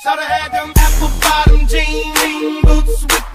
Shoulda had them apple bottom jean boots with